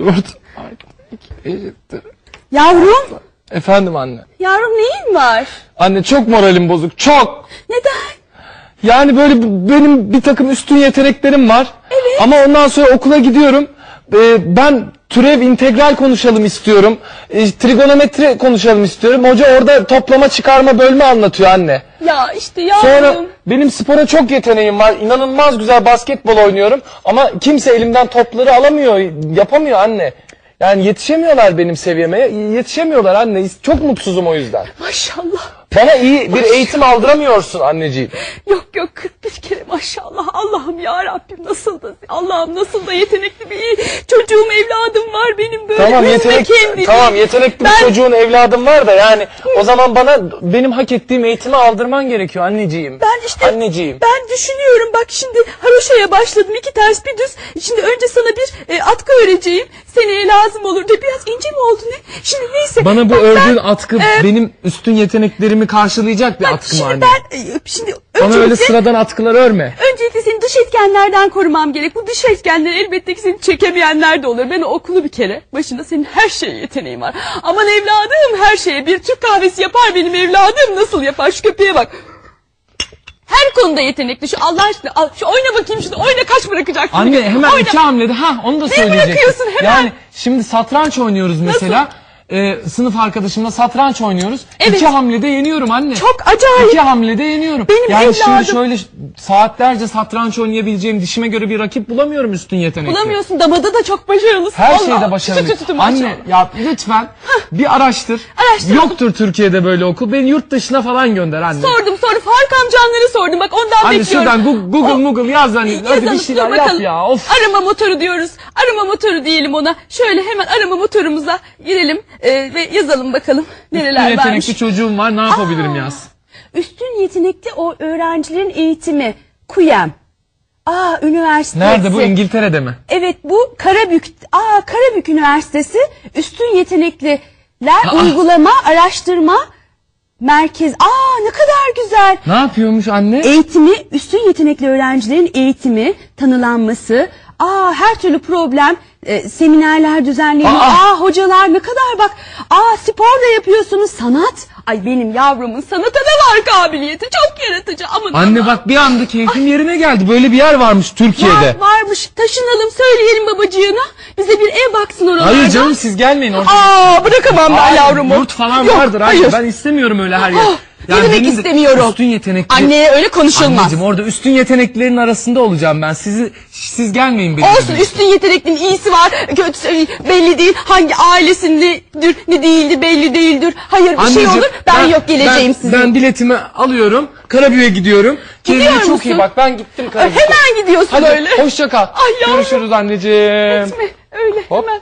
Yavrum, Dört artı iki eşittir. yavrum, Efendim anne. yavrum neyin var? Anne çok moralim bozuk. Çok. Neden? Yani böyle benim bir takım üstün yeteneklerim var. Ama ondan sonra okula gidiyorum. Ee, ben türev integral konuşalım istiyorum. Ee, trigonometri konuşalım istiyorum. Hoca orada toplama çıkarma bölme anlatıyor anne. Ya işte yavrum. Sonra benim spora çok yeteneğim var. İnanılmaz güzel basketbol oynuyorum. Ama kimse elimden topları alamıyor. Yapamıyor anne. Yani yetişemiyorlar benim seviyeme. Yetişemiyorlar anne. Çok mutsuzum o yüzden. Maşallah. Bana iyi bir eğitim aldıramıyorsun anneciğim. Yok yok 41 kere maşallah. Allah'ım ya Rabbim nasıl da Allah'ım nasıl da yetenekli bir çocuğum evladım var benim böyle. Tamam yetenek kendini. tamam yetenekli Ben- bir çocuğun evladım var da yani o zaman bana benim hak ettiğim eğitimi aldırman gerekiyor anneciğim. Ben işte anneciğim. ben düşünüyorum bak şimdi haroşaya başladım iki ters bir düz. Şimdi önce sana bir e, atkı öreceğim. Seneye lazım olur diye biraz ince mi oldu ne? Şimdi neyse. Bana bu Bak ördüğün ben- atkı e, benim üstün yeteneklerimi karşılayacak bir bak atkı mı şimdi anne? ben e, şimdi Bana öyle sıradan atkılar örme. öncelikle seni dış etkenlerden korumam gerek. Bu dış etkenler elbette ki seni çekemeyenler de olur. Ben okulu bir kere başında senin her şeye yeteneğin var. Aman evladım her şeye bir Türk kahvesi yapar benim evladım nasıl yapar şu köpeğe bak. Her konuda yetenekli. Şu Allah aşkına al, şu oyna bakayım şunu. Oyna kaç bırakacaksın? Anne hemen oyna. iki hamlede ha onu da söyleyecektim. bırakıyorsun hemen? Yani şimdi satranç oynuyoruz mesela. Ee, sınıf arkadaşımla satranç oynuyoruz. Evet. İki hamlede yeniyorum anne. Çok acayip. İki hamlede yeniyorum. Benim yani şimdi evladım- şöyle saatlerce satranç oynayabileceğim dişime göre bir rakip bulamıyorum üstün yetenekli. Bulamıyorsun damada da çok başarılısın. Her Allah. şeyde başarılı. Anne ya lütfen bir araştır. Araştır. Yoktur Türkiye'de böyle okul. Beni yurt dışına falan gönder anne. Sordum sonra Faruk amcanları sordum. Bak ondan Anne bekliyorum. şuradan Gu- Google Google yaz anne. Hadi Yazalım, bir dur şeyler yap bakalım. ya. Of. Arama motoru diyoruz. Arama motoru diyelim ona. Şöyle hemen arama motorumuza girelim e, ve yazalım bakalım Üstün nereler varmış. yetenekli çocuğum var ne yapabilirim yaz. Üstün yetenekli o öğrencilerin eğitimi. KUYEM. Aa üniversitesi. Nerede bu İngiltere'de mi? Evet bu Karabük. Aa Karabük Üniversitesi üstün yetenekliler Aa. uygulama araştırma merkez. Aa ne kadar güzel. Ne yapıyormuş anne? Eğitimi, üstün yetenekli öğrencilerin eğitimi, tanılanması, aa her türlü problem, e, seminerler düzenleniyor. Aa! Aa hocalar ne kadar bak. Aa spor da yapıyorsunuz, sanat. Ay benim yavrumun sanata da var kabiliyeti. Çok yaratıcı. Aman Anne bak bir anda keyfim yerine geldi. Böyle bir yer varmış Türkiye'de. Var, varmış. Taşınalım söyleyelim babacığına. Bize bir ev baksın oralarda. Hayır canım siz gelmeyin orada. Aa bırakamam ben Hayır, yavrumu. Yurt falan Yok, vardır. Hayır. Hayır. Ben istemiyorum öyle her yer. Ah, ne demek benim de istemiyorum? Üstün yetenekli. Anneye öyle konuşulmaz. Anneciğim orada üstün yeteneklerin arasında olacağım ben. Sizi siz gelmeyin benim. Olsun gibi. üstün yeteneklinin iyisi var, kötüsü belli değil. Hangi ailesindedir, ne değildi belli değildir. Hayır bir şey Anneciğim, olur, ben, yok geleceğim ben, sizin. Ben biletimi alıyorum. Karabük'e gidiyorum. Kendine Gidiyor çok musun? iyi bak. Ben gittim Karabük'e. Hemen gidiyorsun Hadi öyle. hoşça kal. Ay yavrum. Görüşürüz anneciğim. Gitme, öyle Hop. hemen.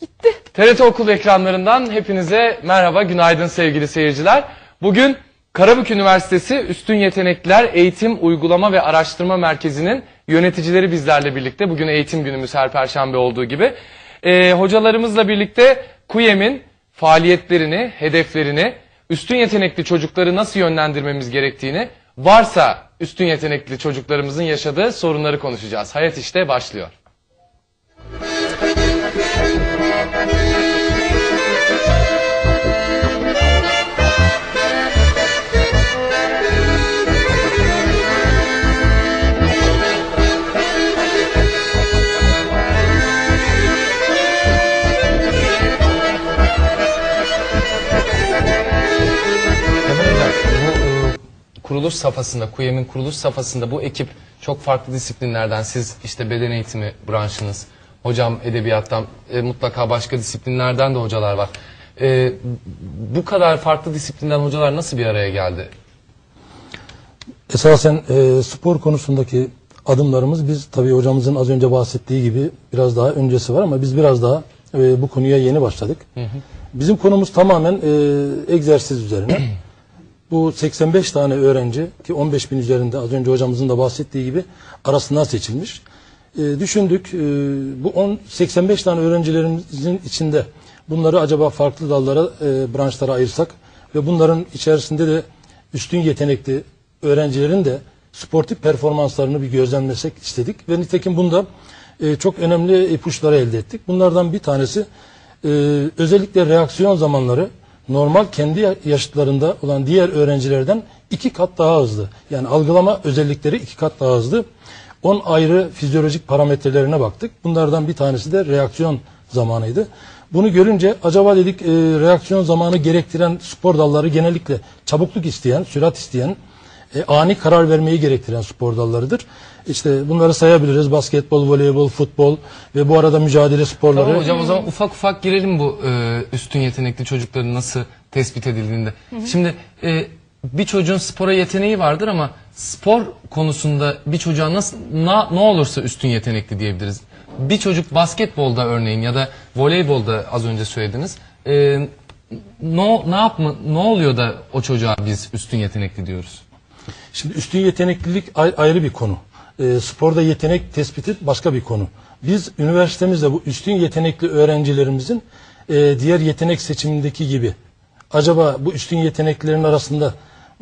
Gitti. TRT Okul ekranlarından hepinize merhaba, günaydın sevgili seyirciler. Bugün Karabük Üniversitesi Üstün Yetenekliler Eğitim Uygulama ve Araştırma Merkezi'nin yöneticileri bizlerle birlikte. Bugün eğitim günümüz her perşembe olduğu gibi. Ee, hocalarımızla birlikte KUYEM'in faaliyetlerini, hedeflerini, üstün yetenekli çocukları nasıl yönlendirmemiz gerektiğini, varsa üstün yetenekli çocuklarımızın yaşadığı sorunları konuşacağız. Hayat işte başlıyor. Kuruluş safhasında, KUYEM'in kuruluş safhasında bu ekip çok farklı disiplinlerden, siz işte beden eğitimi branşınız, hocam edebiyattan, e, mutlaka başka disiplinlerden de hocalar var. E, bu kadar farklı disiplinden hocalar nasıl bir araya geldi? Esasen e, spor konusundaki adımlarımız biz tabii hocamızın az önce bahsettiği gibi biraz daha öncesi var ama biz biraz daha e, bu konuya yeni başladık. Bizim konumuz tamamen e, egzersiz üzerine. Bu 85 tane öğrenci ki 15 bin üzerinde az önce hocamızın da bahsettiği gibi arasından seçilmiş. E, düşündük e, bu 10, 85 tane öğrencilerimizin içinde bunları acaba farklı dallara, e, branşlara ayırsak ve bunların içerisinde de üstün yetenekli öğrencilerin de sportif performanslarını bir gözlemlesek istedik ve nitekim bunda e, çok önemli ipuçları elde ettik. Bunlardan bir tanesi e, özellikle reaksiyon zamanları normal kendi yaşıtlarında olan diğer öğrencilerden iki kat daha hızlı. Yani algılama özellikleri iki kat daha hızlı. 10 ayrı fizyolojik parametrelerine baktık. Bunlardan bir tanesi de reaksiyon zamanıydı. Bunu görünce acaba dedik e, reaksiyon zamanı gerektiren spor dalları genellikle çabukluk isteyen, sürat isteyen, e, ani karar vermeyi gerektiren spor dallarıdır. İşte bunları sayabiliriz. Basketbol, voleybol, futbol ve bu arada mücadele sporları. Tamam hocam o zaman ufak ufak girelim bu e, üstün yetenekli çocukların nasıl tespit edildiğinde. Şimdi e, bir çocuğun spora yeteneği vardır ama spor konusunda bir çocuğa nasıl na, ne olursa üstün yetenekli diyebiliriz. Bir çocuk basketbolda örneğin ya da voleybolda az önce söylediniz. E, ne ne yapma ne oluyor da o çocuğa biz üstün yetenekli diyoruz? Şimdi üstün yeteneklilik ay- ayrı bir konu. E, sporda yetenek tespiti başka bir konu. Biz üniversitemizde bu üstün yetenekli öğrencilerimizin e, diğer yetenek seçimindeki gibi acaba bu üstün yeteneklerin arasında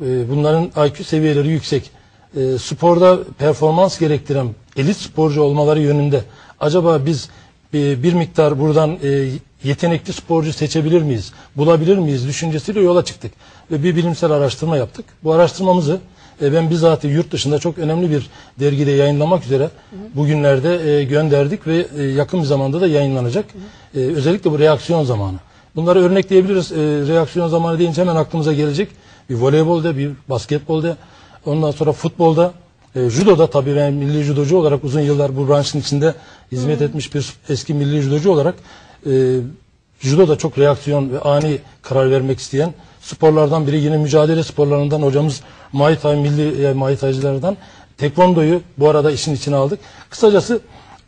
e, bunların IQ seviyeleri yüksek e, sporda performans gerektiren elit sporcu olmaları yönünde acaba biz e, bir miktar buradan e, yetenekli sporcu seçebilir miyiz, bulabilir miyiz düşüncesiyle yola çıktık. Ve bir bilimsel araştırma yaptık. Bu araştırmamızı e, ben bizzat yurt dışında çok önemli bir dergide yayınlamak üzere bugünlerde e, gönderdik ve yakın bir zamanda da yayınlanacak. Özellikle bu reaksiyon zamanı. Bunları örnekleyebiliriz. Reaksiyon zamanı deyince hemen aklımıza gelecek. Bir voleybolda, bir basketbolda, ondan sonra futbolda, e, judoda tabii ben milli judocu olarak uzun yıllar bu branşın içinde hizmet etmiş bir eski milli judocu olarak e, judo da çok reaksiyon ve ani karar vermek isteyen sporlardan biri. Yine mücadele sporlarından hocamız Muay Thai milli e, Muay Thai'cilerden Tekvando'yu bu arada işin içine aldık. Kısacası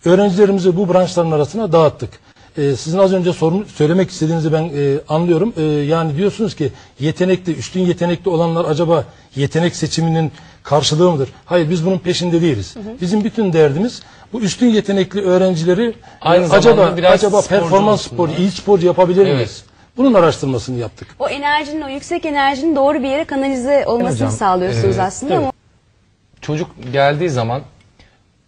öğrencilerimizi bu branşların arasına dağıttık. E, sizin az önce sorun, söylemek istediğinizi ben e, anlıyorum. E, yani diyorsunuz ki yetenekli, üstün yetenekli olanlar acaba yetenek seçiminin karşılığı mıdır? Hayır biz bunun peşinde değiliz. Bizim bütün derdimiz bu üstün yetenekli öğrencileri Aynı e, zamanda acaba biraz acaba sporcu performans sporu, iyi sporcu yapabilir Evet. miyiz? Bunun araştırmasını yaptık. O enerjinin, o yüksek enerjinin doğru bir yere kanalize olmasını Hocam, sağlıyorsunuz e, aslında evet. ama çocuk geldiği zaman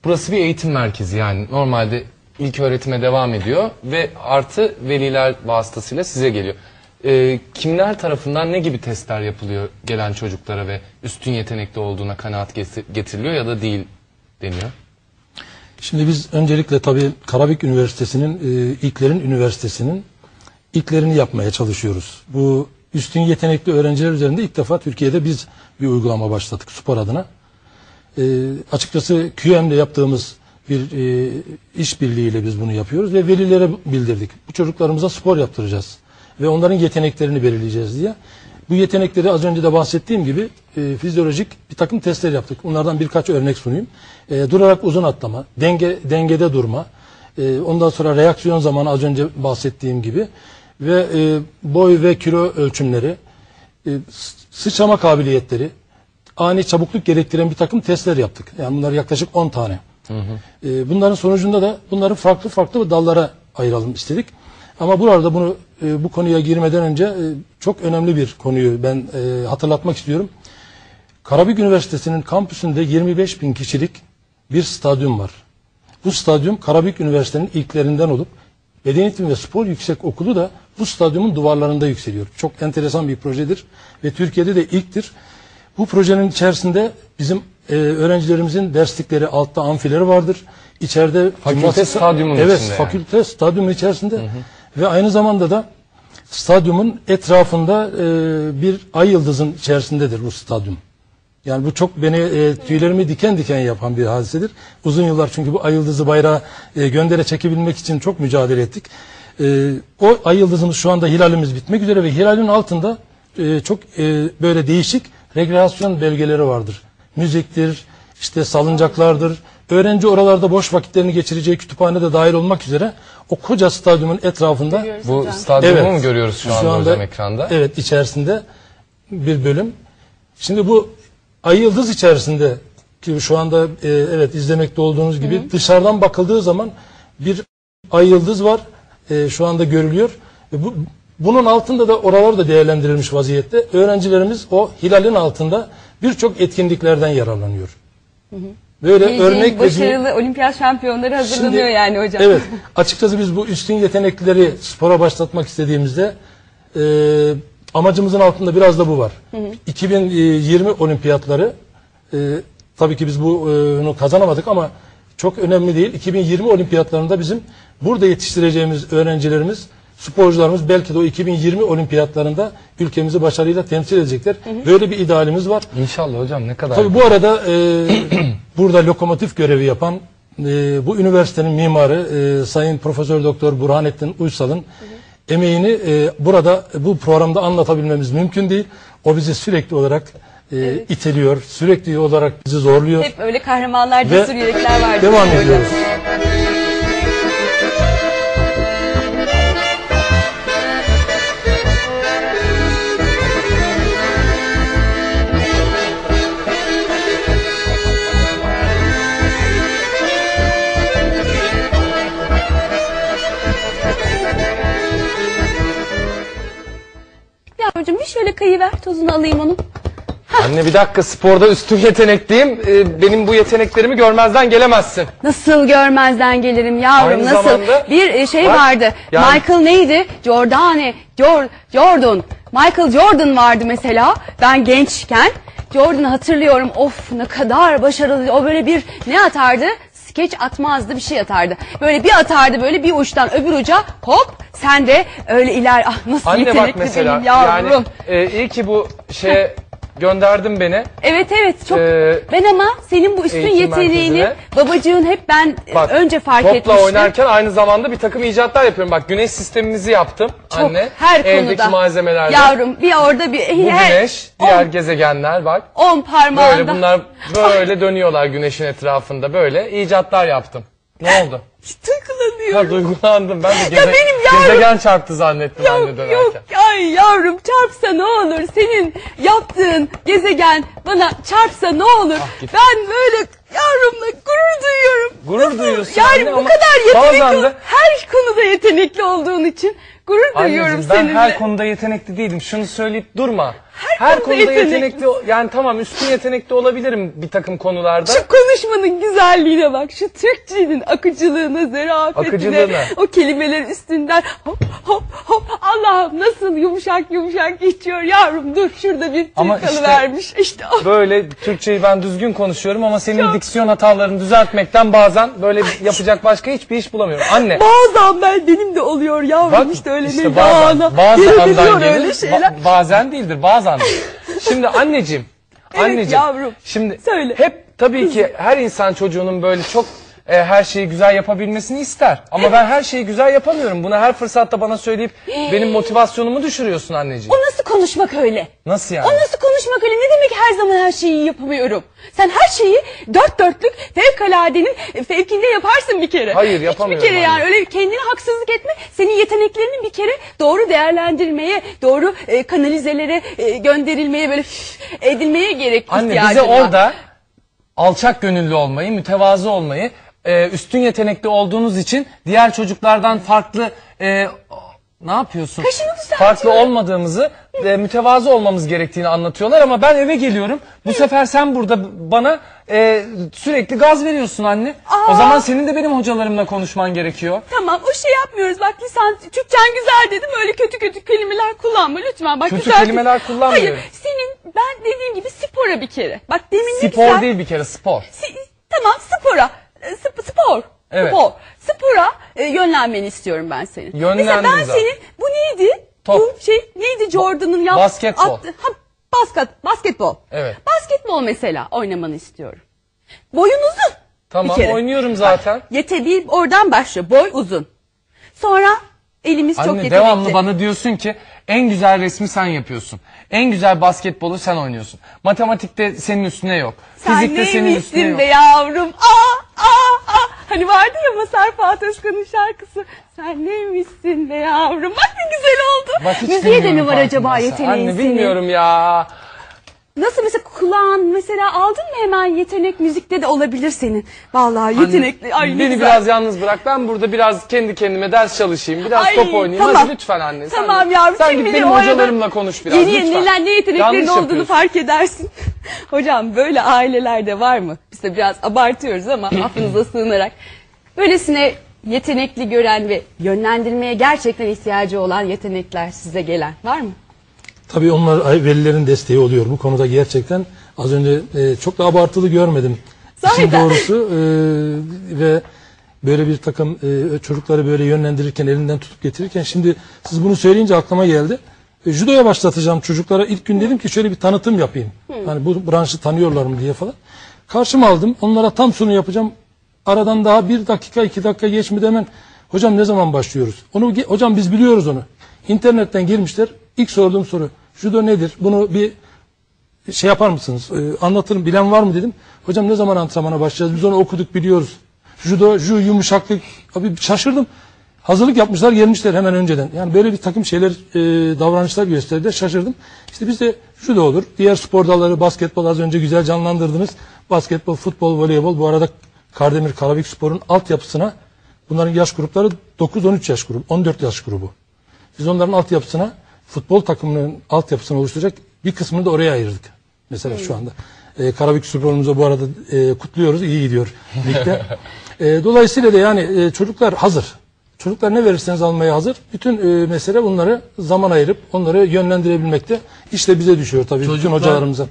burası bir eğitim merkezi yani normalde ilk öğretime devam ediyor ve artı veliler vasıtasıyla size geliyor. Ee, kimler tarafından ne gibi testler yapılıyor gelen çocuklara ve üstün yetenekli olduğuna kanaat geti- getiriliyor ya da değil deniyor? Şimdi biz öncelikle tabii Karabük Üniversitesi'nin e, ilklerin üniversitesinin ilklerini yapmaya çalışıyoruz. Bu üstün yetenekli öğrenciler üzerinde ilk defa Türkiye'de biz bir uygulama başladık spor adına. E, açıkçası QM'le yaptığımız bir e, işbirliğiyle biz bunu yapıyoruz ve velilere bildirdik. Bu çocuklarımıza spor yaptıracağız ve onların yeteneklerini belirleyeceğiz diye. Bu yetenekleri az önce de bahsettiğim gibi e, fizyolojik bir takım testler yaptık. Bunlardan birkaç örnek sunayım. E, durarak uzun atlama, denge dengede durma, e, ondan sonra reaksiyon zamanı az önce bahsettiğim gibi ve e, boy ve kilo ölçümleri, e, sıçrama kabiliyetleri, ani çabukluk gerektiren bir takım testler yaptık. Yani bunlar yaklaşık 10 tane. E, bunların sonucunda da bunları farklı farklı dallara ayıralım istedik. Ama burada bunu e, bu konuya girmeden önce e, çok önemli bir konuyu ben e, hatırlatmak istiyorum. Karabük Üniversitesi'nin kampüsünde 25 bin kişilik bir stadyum var. Bu stadyum Karabük Üniversitesi'nin ilklerinden olup Beden Eğitimi ve Spor Yüksek Okulu da bu stadyumun duvarlarında yükseliyor. Çok enteresan bir projedir ve Türkiye'de de ilktir. Bu projenin içerisinde bizim e, öğrencilerimizin derslikleri altta amfileri vardır. İçeride Fakülte stadyumunun evet, içinde yani. fakülte stadyumun içerisinde ve aynı zamanda da stadyumun etrafında e, bir ay yıldızın içerisindedir bu stadyum. Yani bu çok beni e, tüylerimi diken diken yapan bir hadisedir. Uzun yıllar çünkü bu ay yıldızı bayrağı e, göndere çekebilmek için çok mücadele ettik. E, o ay yıldızımız şu anda hilalimiz bitmek üzere ve hilalin altında e, çok e, böyle değişik rekreasyon belgeleri vardır. Müziktir, işte salıncaklardır. Öğrenci oralarda boş vakitlerini geçireceği kütüphane de dahil olmak üzere o koca stadyumun etrafında Görüyoruz Bu hocam. stadyumu Evet. mu görüyoruz şu, anda, hocam ekranda? Evet içerisinde bir bölüm. Şimdi bu Ay Yıldız içerisinde ki şu anda e, evet izlemekte olduğunuz gibi dışarıdan bakıldığı zaman bir Ay Yıldız var. E, şu anda görülüyor. E, bu, bunun altında da oralar da değerlendirilmiş vaziyette. Öğrencilerimiz o hilalin altında birçok etkinliklerden yararlanıyor. Böyle Bildiğin örnek ve başarılı olimpiyat şampiyonları hazırlanıyor Şimdi- yani hocam. Evet. Açıkçası biz bu üstün yeteneklileri spora başlatmak istediğimizde e, amacımızın altında biraz da bu var. 2020 olimpiyatları e, tabii ki biz e, bunu kazanamadık ama çok önemli değil. 2020 olimpiyatlarında bizim burada yetiştireceğimiz öğrencilerimiz sporcularımız belki de o 2020 olimpiyatlarında ülkemizi başarıyla temsil edecekler. Böyle bir idealimiz var. İnşallah hocam ne kadar. Tabii bu arada e, burada lokomotif görevi yapan e, bu üniversitenin mimarı e, Sayın Profesör Doktor Burhanettin Uysal'ın emeğini e, burada bu programda anlatabilmemiz mümkün değil. O bizi sürekli olarak e, iteliyor, sürekli olarak bizi zorluyor. Hep öyle kahramanlar, cesur yürekler var. Devam hocam. ediyoruz. Yavrucuğum şöyle kayıver tozunu alayım onun. Anne bir dakika sporda üstün yetenekliyim. Ee, benim bu yeteneklerimi görmezden gelemezsin. Nasıl görmezden gelirim yavrum Aynı nasıl? zamanda- bir e, şey Bak, vardı. yani- Michael neydi? Jordani, Jor, Jordan. Michael Jordan vardı mesela. Ben gençken Jordan'ı hatırlıyorum. Of ne kadar başarılı. O böyle bir ne atardı? Skeç atmazdı bir şey atardı. Böyle bir atardı böyle bir uçtan öbür uca hop sen de öyle iler ah nasıl Anne yetenekli bak mesela benim yavrum. yani e, iyi ki bu şeye gönderdin beni. Evet evet çok. Ee, ben ama senin bu üstün eğitim yeteneğini merkezine- babacığın hep ben e, Bak, önce fark topla etmiştim. oynarken aynı zamanda bir takım icatlar yapıyorum. Bak güneş sistemimizi yaptım Çok, anne. her Evdeki konuda. malzemelerden. Yavrum bir orada bir Bu her güneş, diğer gezegenler bak. on parmağında. Böyle bunlar böyle dönüyorlar güneşin etrafında böyle icatlar yaptım. Ne oldu? Tıklanıyorum. Ha duygulandım. Ben de geze- benim yavrum- gezegen çarptı zannettim anne Yok dönerken. yok ay yavrum çarpsa ne olur senin yaptığın gezegen bana çarpsa ne olur Ah, git. ben böyle yavrumla gurur duyuyorum. Gurur duyuyorsun Yani anne bu ama kadar yetenekli bazen de- her konuda yetenekli olduğun için gurur duyuyorum Anneciğim ben seninle. her konuda yetenekli değilim. Şunu söyleyip durma. Her, konuda konuda yeteneklisin. yetenekli yani tamam üstün yetenekli olabilirim bir takım konularda. Şu konuşmanın güzelliğine bak. Şu Türkçenin akıcılığına, zarafetine. Akıcılığına. O kelimelerin üstünden hop hop hop. Allah'ım nasıl yumuşak yumuşak geçiyor yavrum. Dur şurada bir Ama işte- vermiş. İşte o. Böyle Türkçeyi ben düzgün konuşuyorum ama senin diksiyon hatalarını düzeltmekten bazen böyle yapacak başka hiçbir iş bulamıyorum. Anne Bazen ben benim de oluyor yavrum bak işte öyle işte bazen, bazen gelir, öyle şeyler. ba- bazen değildir bazen. Şimdi anneciğim, Evet anneciğim. yavrum. Şimdi Söyle. hep tabii ki her insan çocuğunun böyle çok e, her şeyi güzel yapabilmesini ister. Ama ben her şeyi güzel yapamıyorum. Bunu her fırsatta bana söyleyip benim motivasyonumu düşürüyorsun anneciğim. O nasıl konuşmak öyle? Nasıl yani? O nasıl konuşmak öyle? Ne demek her zaman her şeyi yapamıyorum? Sen her şeyi dört dörtlük fevkaladenin fevkinde yaparsın bir kere. Hayır, Hiçbir yapamıyorum kere anne. yani öyle kendine haksızlık etme. Senin yeteneklerini bir kere doğru değerlendirmeye, doğru e, kanalizelere e, gönderilmeye böyle üf, edilmeye gerek Anne ihtiyacın bize var. orada alçak gönüllü olmayı, mütevazı olmayı, e, üstün yetenekli olduğunuz için diğer çocuklardan farklı e, ne yapıyorsun? Kaşını. Farklı olmadığımızı, e, mütevazı olmamız gerektiğini anlatıyorlar ama ben eve geliyorum. Bu sefer sen burada bana e, sürekli gaz veriyorsun anne. O Aa. zaman senin de benim hocalarımla konuşman gerekiyor. Tamam o şey yapmıyoruz bak lisan Türkçen güzel dedim öyle kötü kötü kelimeler kullanma lütfen bak Kötü güzel- kelimeler kullanmıyorum. Hayır senin ben dediğim gibi spora bir kere. Bak demin ne Spor güzel- değil bir kere spor. Si- tamam spora. Sp- spor. Evet. Spor. Spora e, yönlenmeni istiyorum ben senin. Yönlendim Mesela ben zaten. senin bu neydi? Top. Bu şey neydi Jordan'ın yaptığı? Basketbol. Ha, basket, basketbol. Evet. Basketbol mesela oynamanı istiyorum. Boyun uzun. Tamam oynuyorum zaten. Yete bir oradan başlıyor. Boy uzun. Sonra elimiz çok Anne yetenekli. devamlı bana diyorsun ki en güzel resmi sen yapıyorsun. En güzel basketbolu sen oynuyorsun. Matematikte senin üstüne yok. Sen Fizikte senin üstüne yok. be yavrum? Aa, aa, aa. Hani vardı ya Masar Fuat Özkan'ın şarkısı. Sen neymişsin be yavrum? Bak ne güzel oldu. Bak hiç Müziğe de mi var acaba farkındaysan. yeteneğin Anne senin? bilmiyorum ya. Nasıl mesela kulağın mesela aldın mı hemen yetenek müzikte de olabilir senin. Vallahi yetenekli. Ay, ne Beni güzel. biraz yalnız bırak. Ben burada biraz kendi kendime ders çalışayım. Biraz Ay, top oynayayım. tamam. Hadi lütfen anne. Sen- Tamam yavrum. Sen kim git bilir benim o arada hocalarımla konuş biraz. Yeni lütfen. neler ne yeteneklerin Yanlış olduğunu yapıyorsun. fark edersin. Hocam böyle ailelerde var mı? Biz de biraz abartıyoruz ama affınıza sığınarak. Böylesine yetenekli gören ve yönlendirmeye gerçekten ihtiyacı olan yetenekler size gelen var mı? Tabii onlar velilerin desteği oluyor. Bu konuda gerçekten az önce e, çok da abartılı görmedim. İşin Sahiden. doğrusu e, ve böyle bir takım e, çocukları böyle yönlendirirken elinden tutup getirirken şimdi siz bunu söyleyince aklıma geldi. E, judoya başlatacağım çocuklara ilk gün dedim ki şöyle bir tanıtım yapayım. Hani bu branşı tanıyorlar mı diye falan. Karşıma aldım. Onlara tam sunu yapacağım. Aradan daha bir dakika iki dakika geçmedi hemen. Hocam ne zaman başlıyoruz? Onu hocam biz biliyoruz onu. İnternetten girmişler. İlk sorduğum soru judo nedir? Bunu bir şey yapar mısınız? Ee, anlatırım. Bilen var mı dedim. Hocam ne zaman antrenmana başlayacağız? Biz onu okuduk biliyoruz. Judo, ju, yumuşaklık. Abi şaşırdım. Hazırlık yapmışlar gelmişler hemen önceden. Yani böyle bir takım şeyler, e, davranışlar gösterdiler. Şaşırdım. İşte bizde judo olur. Diğer spor dalları, basketbol az önce güzel canlandırdınız. Basketbol, futbol, voleybol. Bu arada Kardemir Karabük Spor'un altyapısına bunların yaş grupları 9-13 yaş grubu, 14 yaş grubu. Biz onların altyapısına futbol takımının altyapısını oluşturacak bir kısmını da oraya ayırdık. Mesela şu anda. E, Karabük Spor'umuza bu arada e, kutluyoruz. iyi gidiyor ligde. E, dolayısıyla da yani e, çocuklar hazır. Çocuklar ne verirseniz almaya hazır. Bütün e, mesele bunları zaman ayırıp onları yönlendirebilmekte. İşte bize düşüyor tabii bütün Çocuklar- hocalarımıza.